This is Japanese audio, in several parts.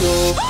go.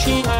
she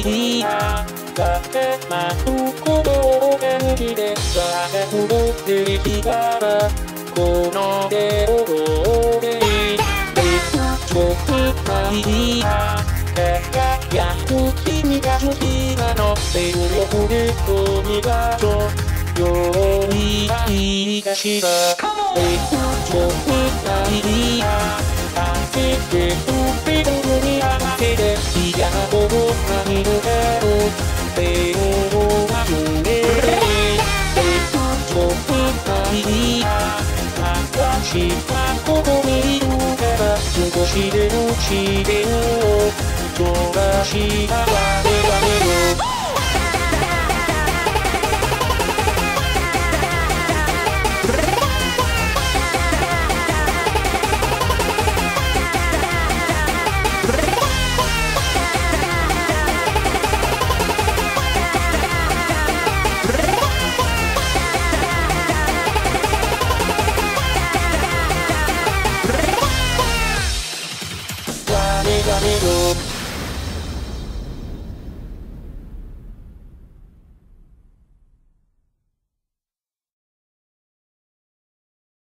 りだけなところを演技で誰ほどできたらこの手を通りちょっとない輝く君が好きなの全力で君がとように愛がしたしたここにいるから少しでも自然を飛ばしたら